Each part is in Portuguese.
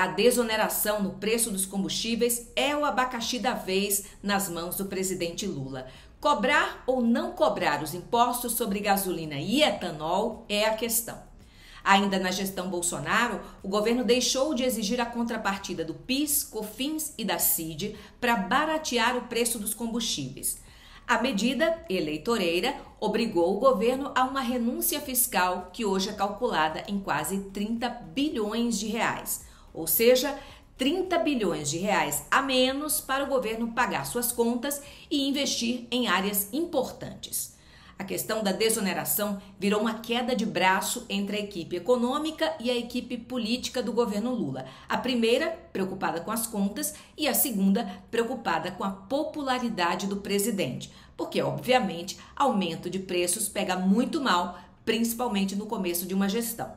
A desoneração no preço dos combustíveis é o abacaxi da vez nas mãos do presidente Lula. Cobrar ou não cobrar os impostos sobre gasolina e etanol é a questão. Ainda na gestão Bolsonaro, o governo deixou de exigir a contrapartida do PIS, COFINS e da CID para baratear o preço dos combustíveis. A medida eleitoreira obrigou o governo a uma renúncia fiscal que hoje é calculada em quase 30 bilhões de reais ou seja, 30 bilhões de reais a menos para o governo pagar suas contas e investir em áreas importantes. A questão da desoneração virou uma queda de braço entre a equipe econômica e a equipe política do governo Lula. A primeira, preocupada com as contas, e a segunda, preocupada com a popularidade do presidente, porque, obviamente, aumento de preços pega muito mal, principalmente no começo de uma gestão.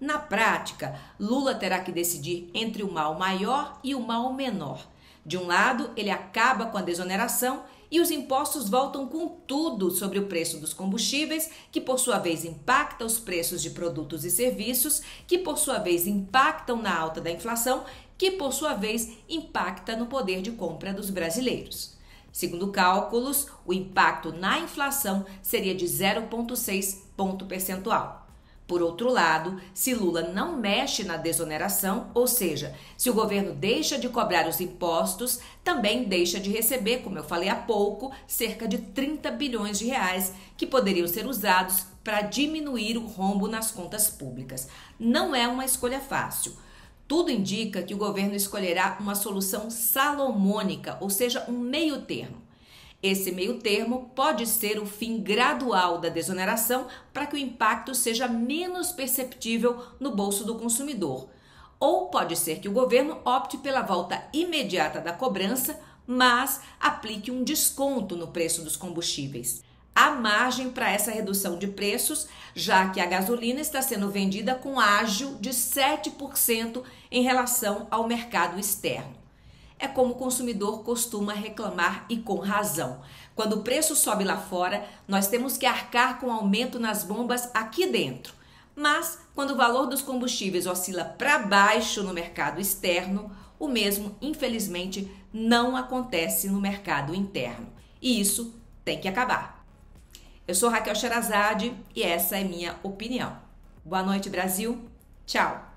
Na prática, Lula terá que decidir entre o mal maior e o mal menor. De um lado, ele acaba com a desoneração e os impostos voltam com tudo sobre o preço dos combustíveis, que por sua vez impacta os preços de produtos e serviços, que por sua vez impactam na alta da inflação, que por sua vez impacta no poder de compra dos brasileiros. Segundo cálculos, o impacto na inflação seria de 0,6 ponto percentual. Por outro lado, se Lula não mexe na desoneração, ou seja, se o governo deixa de cobrar os impostos, também deixa de receber, como eu falei há pouco, cerca de 30 bilhões de reais que poderiam ser usados para diminuir o rombo nas contas públicas. Não é uma escolha fácil. Tudo indica que o governo escolherá uma solução salomônica, ou seja, um meio termo. Esse meio termo pode ser o fim gradual da desoneração para que o impacto seja menos perceptível no bolso do consumidor. Ou pode ser que o governo opte pela volta imediata da cobrança, mas aplique um desconto no preço dos combustíveis. Há margem para essa redução de preços, já que a gasolina está sendo vendida com ágio de 7% em relação ao mercado externo é como o consumidor costuma reclamar e com razão. Quando o preço sobe lá fora, nós temos que arcar com aumento nas bombas aqui dentro. Mas quando o valor dos combustíveis oscila para baixo no mercado externo, o mesmo, infelizmente, não acontece no mercado interno. E isso tem que acabar. Eu sou Raquel Sherazade e essa é minha opinião. Boa noite, Brasil. Tchau.